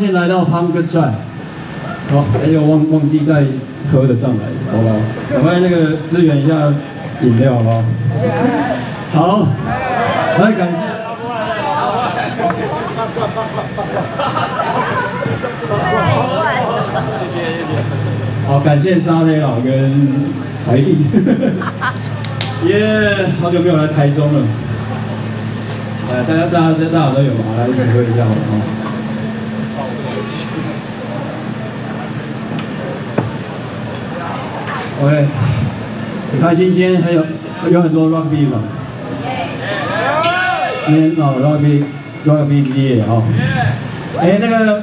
也很高兴来到 Punk s t r i k。好，还有忘忘记带喝的上来，糟糕，赶快那个支援一下饮料，好不好？好，来感谢。好，感谢沙雷老跟台弟，耶好久没有来台中了。呃，大家大家大家都有嘛，来一起喝一下好不好？OK，很开心，今天还有有很多 rugby 嘛，今天哦 rugby rugby 毕业哦，哎那个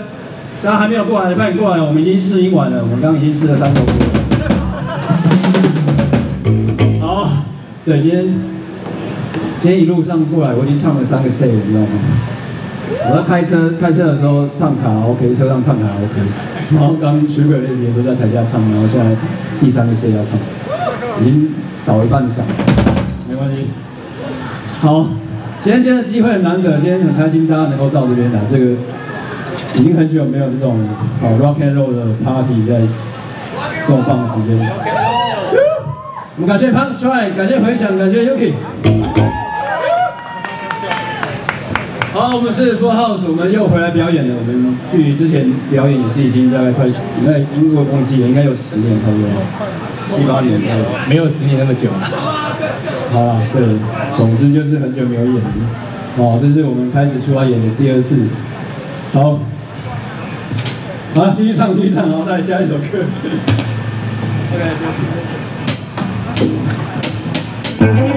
大家还没有过来，快点过来，我们已经试音完了，我们刚刚已经试了三首歌。好，对，今天今天一路上过来，我已经唱了三个 C 了，你知道吗？我在开车开车的时候唱卡拉 OK，车上唱卡拉 OK，然后刚水鬼类别的时候在台下唱，然后现在第三个 C 要唱，已经倒一半嗓，没关系。好，今天今天的机会很难得，今天很开心大家能够到这边来，这个已经很久没有这种好 rock and roll 的 party 在这种放的时间。我们感谢 Punk Strike，感谢回响，感谢 Yuki。好，我们是 Full House，我们又回来表演了。我们距离之前表演也是已经大概快，应该因为忘记了，应该有十年差不多，七八年差不多。没有十年那么久。好了，对，总之就是很久没有演了。哦，这是我们开始出来演的第二次。好，好，继续唱，继续唱，然后再下一首歌。Go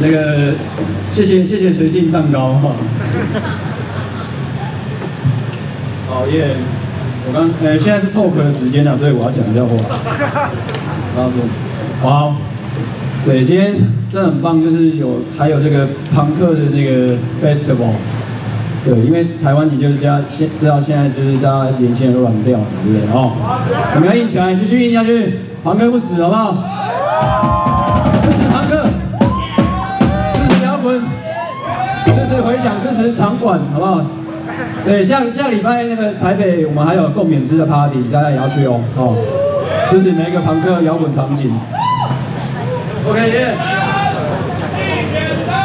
那个谢谢谢谢随性蛋糕哈。好耶！我刚呃现在是 talk 的时间了，所以我要讲一下话。然后说，好，对，今天真的很棒，就是有还有这个朋克的那个 festival。对，因为台湾你就是这样，现知道现在就是大家年轻人都软掉了，对不对？哦，我们要硬起来，继续硬下去，朋克不死，好不好？支持回想支持场馆，好不好？对，下下礼拜那个台北，我们还有共勉之的 party，大家也要去哦。好，支持每一个朋克摇滚场景。OK，耶！一点，三。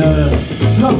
的 Strong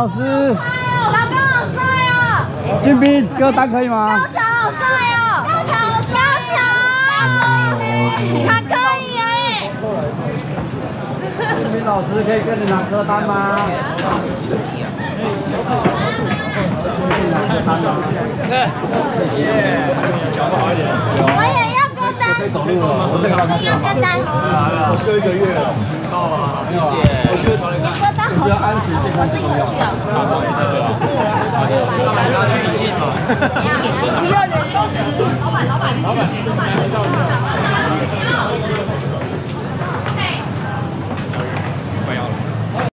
老师，老公好帅哦！俊斌歌单可以吗高？桥好帅哦！高桥好帅！高桥，他可以哎！老师可以跟你拿车单吗？谢谢我也要歌单，可以走路了，我这个要看要歌单，我休一个月了，没有啊，我好我觉得安全健康最重要。拿去引进嘛。不要人，老板，老板，老板，老板，老板。